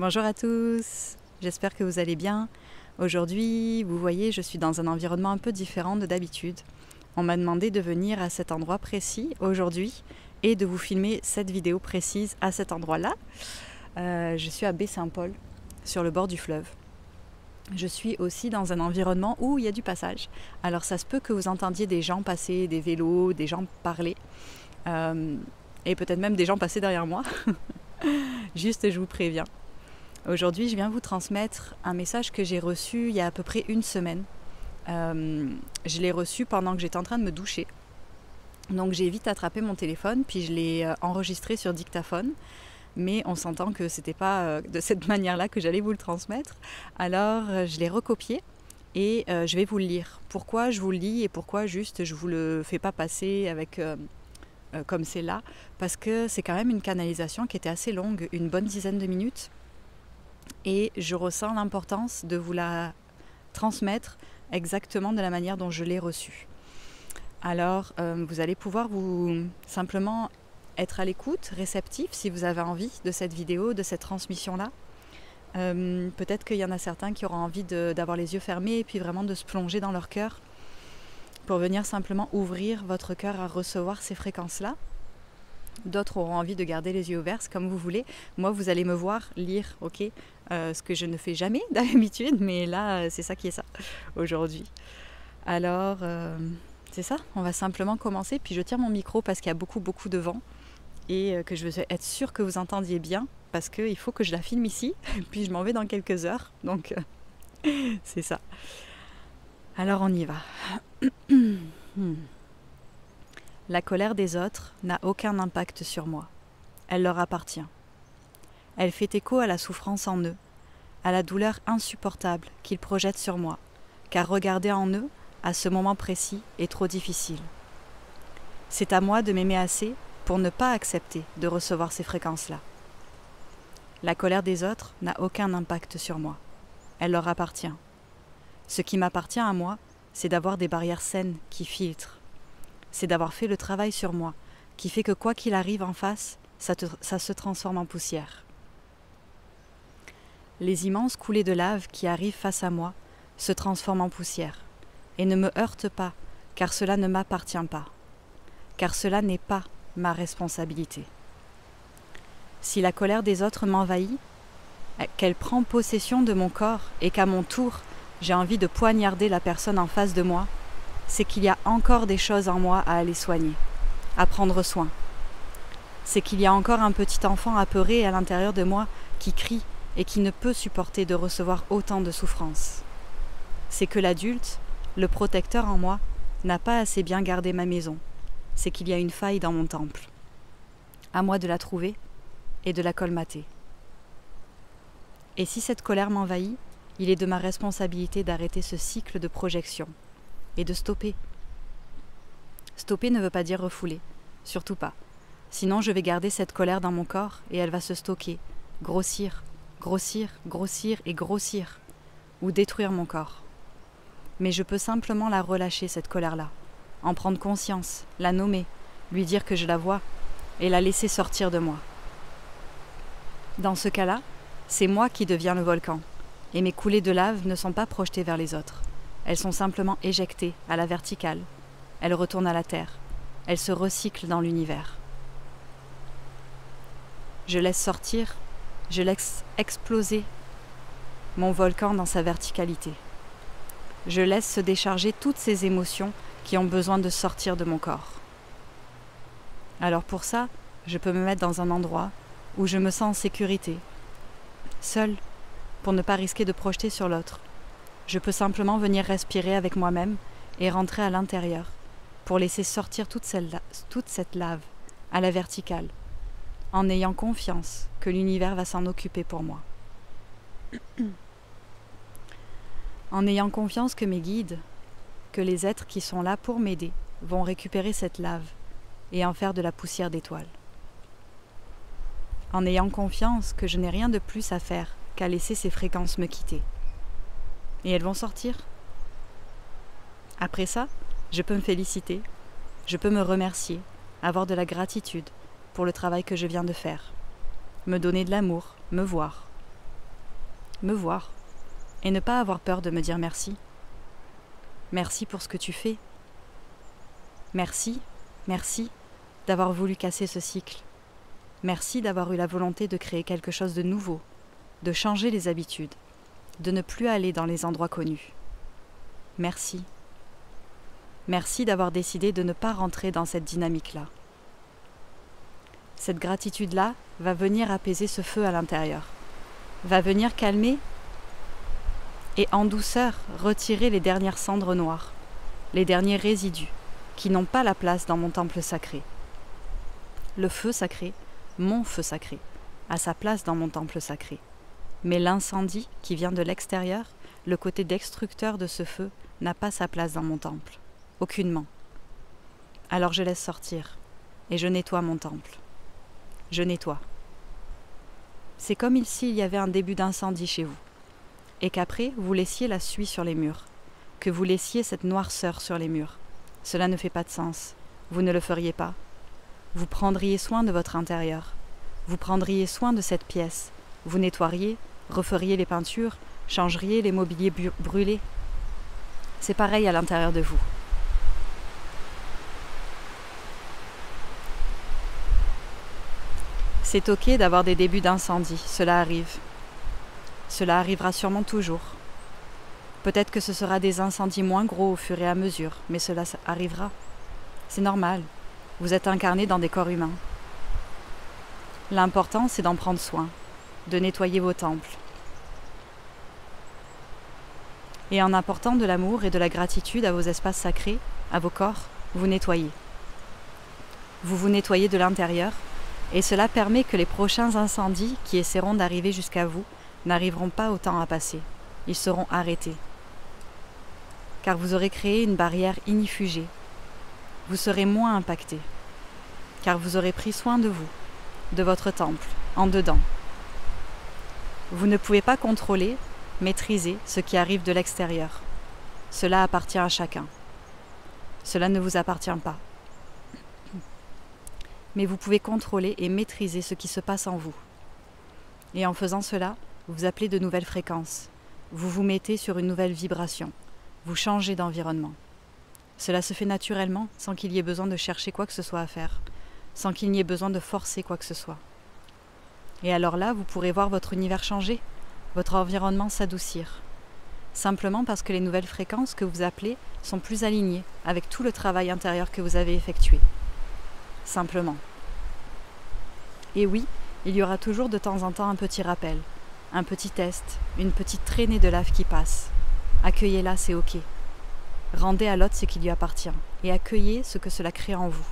Bonjour à tous, j'espère que vous allez bien. Aujourd'hui, vous voyez, je suis dans un environnement un peu différent de d'habitude. On m'a demandé de venir à cet endroit précis aujourd'hui et de vous filmer cette vidéo précise à cet endroit-là. Euh, je suis à Baie-Saint-Paul, sur le bord du fleuve. Je suis aussi dans un environnement où il y a du passage. Alors ça se peut que vous entendiez des gens passer, des vélos, des gens parler, euh, et peut-être même des gens passer derrière moi. Juste, je vous préviens. Aujourd'hui, je viens vous transmettre un message que j'ai reçu il y a à peu près une semaine. Euh, je l'ai reçu pendant que j'étais en train de me doucher. Donc j'ai vite attrapé mon téléphone, puis je l'ai euh, enregistré sur dictaphone. Mais on s'entend que c'était pas euh, de cette manière-là que j'allais vous le transmettre. Alors je l'ai recopié et je vais vous le lire. Pourquoi je vous le lis et pourquoi juste je vous le fais pas passer avec comme c'est là? Parce que c'est quand même une canalisation qui était assez longue, une bonne dizaine de minutes et je ressens l'importance de vous la transmettre exactement de la manière dont je l'ai reçue. Alors, euh, vous allez pouvoir vous simplement être à l'écoute, réceptif, si vous avez envie de cette vidéo, de cette transmission-là. Euh, peut-être qu'il y en a certains qui auront envie d'avoir les yeux fermés et puis vraiment de se plonger dans leur cœur pour venir simplement ouvrir votre cœur à recevoir ces fréquences-là. D'autres auront envie de garder les yeux ouverts, comme vous voulez. Moi, vous allez me voir lire, ok, euh, ce que je ne fais jamais d'habitude, mais là, euh, c'est ça qui est ça aujourd'hui. Alors, euh, c'est ça, on va simplement commencer. Puis je tiens mon micro parce qu'il y a beaucoup, beaucoup de vent et que je veux être sûre que vous entendiez bien parce qu'il faut que je la filme ici, puis je m'en vais dans quelques heures. Donc, c'est ça. Alors, on y va. La colère des autres n'a aucun impact sur moi. Elle leur appartient. Elle fait écho à la souffrance en eux, à la douleur insupportable qu'ils projettent sur moi, car regarder en eux, à ce moment précis, est trop difficile. C'est à moi de m'aimer assez pour ne pas accepter de recevoir ces fréquences-là. La colère des autres n'a aucun impact sur moi. Elle leur appartient. Ce qui m'appartient à moi, c'est d'avoir des barrières saines qui filtrent, c'est d'avoir fait le travail sur moi, qui fait que quoi qu'il arrive en face, ça, se transforme en poussière. Les immenses coulées de lave qui arrivent face à moi se transforment en poussière, et ne me heurtent pas, car cela ne m'appartient pas, car cela n'est pas ma responsabilité. Si la colère des autres m'envahit, qu'elle prend possession de mon corps et qu'à mon tour j'ai envie de poignarder la personne en face de moi, c'est qu'il y a encore des choses en moi à aller soigner, à prendre soin. C'est qu'il y a encore un petit enfant apeuré à l'intérieur de moi qui crie et qui ne peut supporter de recevoir autant de souffrance. C'est que l'adulte, le protecteur en moi, n'a pas assez bien gardé ma maison. C'est qu'il y a une faille dans mon temple. À moi de la trouver et de la colmater. Et si cette colère m'envahit, il est de ma responsabilité d'arrêter ce cycle de projection et de stopper. Stopper ne veut pas dire refouler, surtout pas. Sinon je vais garder cette colère dans mon corps et elle va se stocker, grossir, grossir, grossir et grossir, ou détruire mon corps. Mais je peux simplement la relâcher, cette colère-là, en prendre conscience, la nommer, lui dire que je la vois, et la laisser sortir de moi. Dans ce cas-là, c'est moi qui deviens le volcan, et mes coulées de lave ne sont pas projetées vers les autres. Elles sont simplement éjectées à la verticale. Elles retournent à la Terre. Elles se recyclent dans l'univers. Je laisse sortir, je laisse exploser mon volcan dans sa verticalité. Je laisse se décharger toutes ces émotions qui ont besoin de sortir de mon corps. Alors pour ça, je peux me mettre dans un endroit où je me sens en sécurité, seul, pour ne pas risquer de projeter sur l'autre. Je peux simplement venir respirer avec moi-même et rentrer à l'intérieur pour laisser sortir toute, toute cette lave à la verticale, en ayant confiance que l'univers va s'en occuper pour moi. en ayant confiance que mes guides, que les êtres qui sont là pour m'aider, vont récupérer cette lave et en faire de la poussière d'étoiles. En ayant confiance que je n'ai rien de plus à faire qu'à laisser ces fréquences me quitter. Et elles vont sortir. Après ça, je peux me féliciter, je peux me remercier, avoir de la gratitude pour le travail que je viens de faire, me donner de l'amour, me voir, me voir, et ne pas avoir peur de me dire merci. Merci pour ce que tu fais. Merci, merci d'avoir voulu casser ce cycle. Merci d'avoir eu la volonté de créer quelque chose de nouveau, de changer les habitudes, de ne plus aller dans les endroits connus. Merci. Merci d'avoir décidé de ne pas rentrer dans cette dynamique-là. Cette gratitude-là va venir apaiser ce feu à l'intérieur, va venir calmer et en douceur retirer les dernières cendres noires, les derniers résidus qui n'ont pas la place dans mon temple sacré. Le feu sacré, mon feu sacré, a sa place dans mon temple sacré. Mais l'incendie qui vient de l'extérieur, le côté destructeur de ce feu, n'a pas sa place dans mon temple. Aucunement. Alors je laisse sortir, et je nettoie mon temple. Je nettoie. C'est comme s'il y avait un début d'incendie chez vous, et qu'après vous laissiez la suie sur les murs, que vous laissiez cette noirceur sur les murs. Cela ne fait pas de sens. Vous ne le feriez pas. Vous prendriez soin de votre intérieur. Vous prendriez soin de cette pièce. Vous nettoieriez, referiez les peintures, changeriez les mobiliers brûlés. C'est pareil à l'intérieur de vous. C'est ok d'avoir des débuts d'incendie, cela arrive. Cela arrivera sûrement toujours. Peut-être que ce sera des incendies moins gros au fur et à mesure, mais cela arrivera. C'est normal. Vous êtes incarné dans des corps humains. L'important, c'est d'en prendre soin, de nettoyer vos temples. Et en apportant de l'amour et de la gratitude à vos espaces sacrés, à vos corps, vous nettoyez. Vous vous nettoyez de l'intérieur et cela permet que les prochains incendies qui essaieront d'arriver jusqu'à vous n'arriveront pas au temps à passer. Ils seront arrêtés. Car vous aurez créé une barrière inifugée. Vous serez moins impacté. Car vous aurez pris soin de vous, de votre temple, en dedans. Vous ne pouvez pas contrôler, maîtriser ce qui arrive de l'extérieur. Cela appartient à chacun. Cela ne vous appartient pas mais vous pouvez contrôler et maîtriser ce qui se passe en vous. Et en faisant cela, vous appelez de nouvelles fréquences, vous vous mettez sur une nouvelle vibration, vous changez d'environnement. Cela se fait naturellement sans qu'il y ait besoin de chercher quoi que ce soit à faire, sans qu'il n'y ait besoin de forcer quoi que ce soit. Et alors là, vous pourrez voir votre univers changer, votre environnement s'adoucir, simplement parce que les nouvelles fréquences que vous appelez sont plus alignées avec tout le travail intérieur que vous avez effectué simplement. Et oui, il y aura toujours de temps en temps un petit rappel, un petit test, une petite traînée de lave qui passe. Accueillez-la, c'est ok. Rendez à l'autre ce qui lui appartient et accueillez ce que cela crée en vous.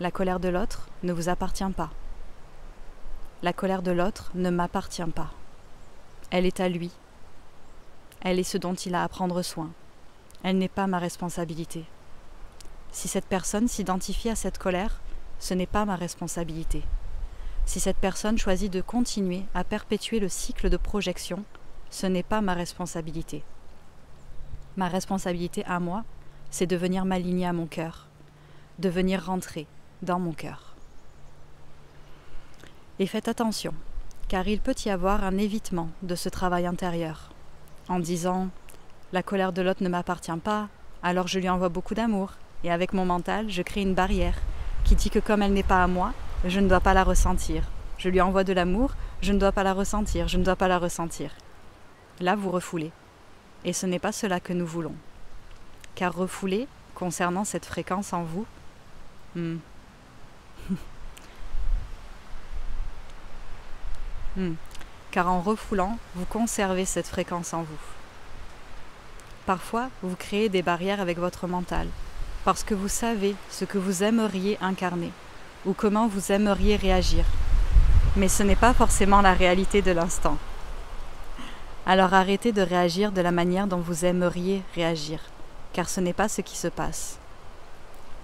La colère de l'autre ne vous appartient pas. La colère de l'autre ne m'appartient pas. Elle est à lui. Elle est ce dont il a à prendre soin. Elle n'est pas ma responsabilité. Si cette personne s'identifie à cette colère, ce n'est pas ma responsabilité. Si cette personne choisit de continuer à perpétuer le cycle de projection, ce n'est pas ma responsabilité. Ma responsabilité à moi, c'est de venir m'aligner à mon cœur, de venir rentrer dans mon cœur. Et faites attention, car il peut y avoir un évitement de ce travail intérieur, en disant La colère de l'autre ne m'appartient pas, alors je lui envoie beaucoup d'amour, et avec mon mental, je crée une barrière qui dit que comme elle n'est pas à moi, je ne dois pas la ressentir. Je lui envoie de l'amour, je ne dois pas la ressentir, je ne dois pas la ressentir. Là, vous refoulez. Et ce n'est pas cela que nous voulons. Car refouler, concernant cette fréquence en vous, hmm. Hmm. car en refoulant, vous conservez cette fréquence en vous. Parfois, vous créez des barrières avec votre mental, parce que vous savez ce que vous aimeriez incarner ou comment vous aimeriez réagir. Mais ce n'est pas forcément la réalité de l'instant. Alors arrêtez de réagir de la manière dont vous aimeriez réagir, car ce n'est pas ce qui se passe.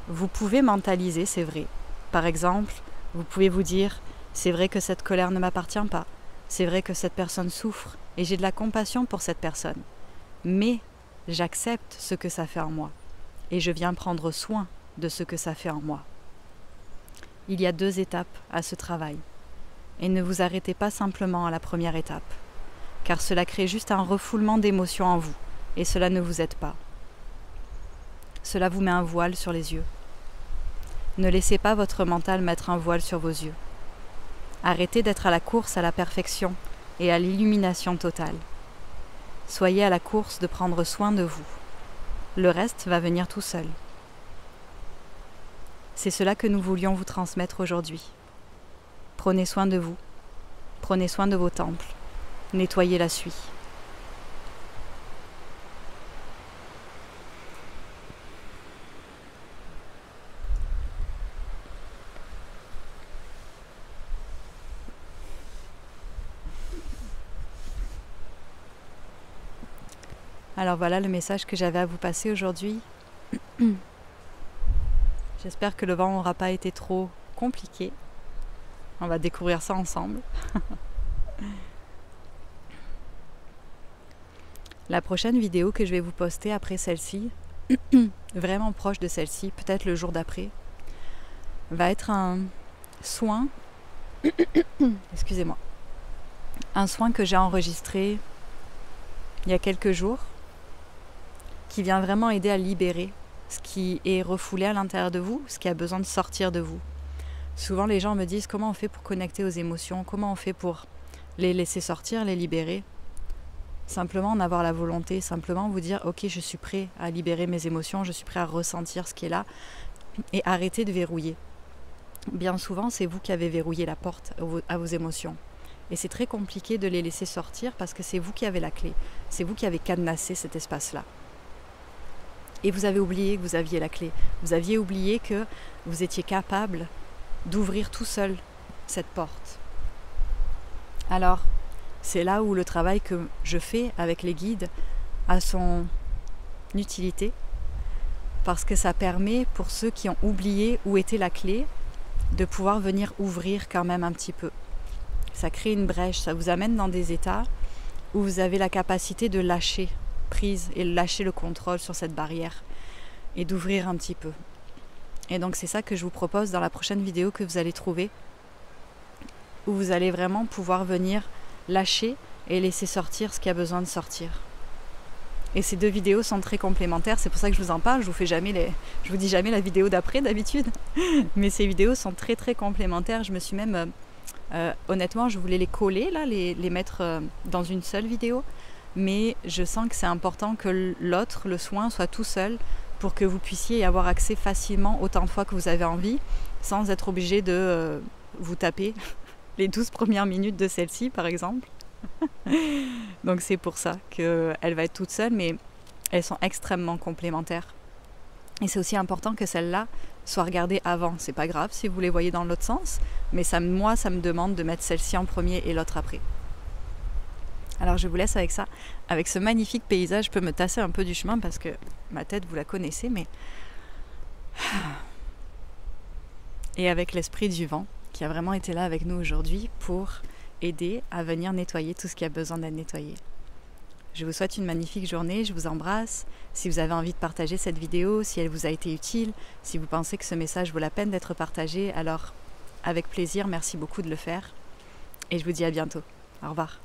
Vous pouvez mentaliser, c'est vrai. Par exemple, vous pouvez vous dire, c'est vrai que cette colère ne m'appartient pas, c'est vrai que cette personne souffre, et j'ai de la compassion pour cette personne. Mais j'accepte ce que ça fait en moi et je viens prendre soin de ce que ça fait en moi. Il y a deux étapes à ce travail, et ne vous arrêtez pas simplement à la première étape. car cela crée juste un refoulement d'émotions en vous, et cela ne vous aide pas. Cela vous met un voile sur les yeux. Ne laissez pas votre mental mettre un voile sur vos yeux. Arrêtez d'être à la course à la perfection et à l'illumination totale. Soyez à la course de prendre soin de vous. Le reste va venir tout seul. C'est cela que nous voulions vous transmettre aujourd'hui. Prenez soin de vous. Prenez soin de vos temples. Nettoyez la suie. Alors voilà le message que j'avais à vous passer aujourd'hui. J'espère que le vent n'aura pas été trop compliqué. On va découvrir ça ensemble. La prochaine vidéo que je vais vous poster après celle-ci, vraiment proche de celle-ci, peut-être le jour d'après, va être un soin, excusez-moi, un soin que j'ai enregistré il y a quelques jours qui vient vraiment aider à libérer ce qui est refoulé à l'intérieur de vous, ce qui a besoin de sortir de vous. Souvent les gens me disent comment on fait pour connecter aux émotions, comment on fait pour les laisser sortir, les libérer? Simplement en avoir la volonté, simplement vous dire ok je suis prêt à libérer mes émotions, je suis prêt à ressentir ce qui est là et arrêter de verrouiller. Bien souvent c'est vous qui avez verrouillé la porte à vos émotions. Et c'est très compliqué de les laisser sortir parce que c'est vous qui avez la clé, c'est vous qui avez cadenassé cet espace-là. Et vous avez oublié que vous aviez la clé. Vous aviez oublié que vous étiez capable d'ouvrir tout seul cette porte. Alors, c'est là où le travail que je fais avec les guides a son utilité, parce que ça permet pour ceux qui ont oublié où était la clé de pouvoir venir ouvrir quand même un petit peu. Ça crée une brèche, ça vous amène dans des états où vous avez la capacité de lâcher prise et lâcher le contrôle sur cette barrière et d'ouvrir un petit peu. Et donc c'est ça que je vous propose dans la prochaine vidéo que vous allez trouver, où vous allez vraiment pouvoir venir lâcher et laisser sortir ce qui a besoin de sortir. Et ces deux vidéos sont très complémentaires, c'est pour ça que je vous en parle. Je vous fais jamais les, je vous dis jamais la vidéo d'après d'habitude, mais ces vidéos sont très très complémentaires. Je me suis même, euh, euh, honnêtement, je voulais les coller là, les, mettre euh, dans une seule vidéo, mais je sens que c'est important que l'autre, le soin, soit tout seul pour que vous puissiez y avoir accès facilement autant de fois que vous avez envie, sans être obligé de euh, vous taper les 12 premières minutes de celle-ci, par exemple. Donc c'est pour ça qu'elle va être toute seule, mais elles sont extrêmement complémentaires. Et c'est aussi important que celle-là soit regardée avant. C'est pas grave si vous les voyez dans l'autre sens, mais moi, ça me demande de mettre celle-ci en premier et l'autre après. Alors je vous laisse avec ça, avec ce magnifique paysage. Je peux me tasser un peu du chemin parce que ma tête, vous la connaissez, mais... Et avec l'esprit du vent qui a vraiment été là avec nous aujourd'hui pour aider à venir nettoyer tout ce qui a besoin d'être nettoyé. Je vous souhaite une magnifique journée, je vous embrasse. Si vous avez envie de partager cette vidéo, si elle vous a été utile, si vous pensez que ce message vaut la peine d'être partagé, alors avec plaisir, merci beaucoup de le faire. Et je vous dis à bientôt. Au revoir.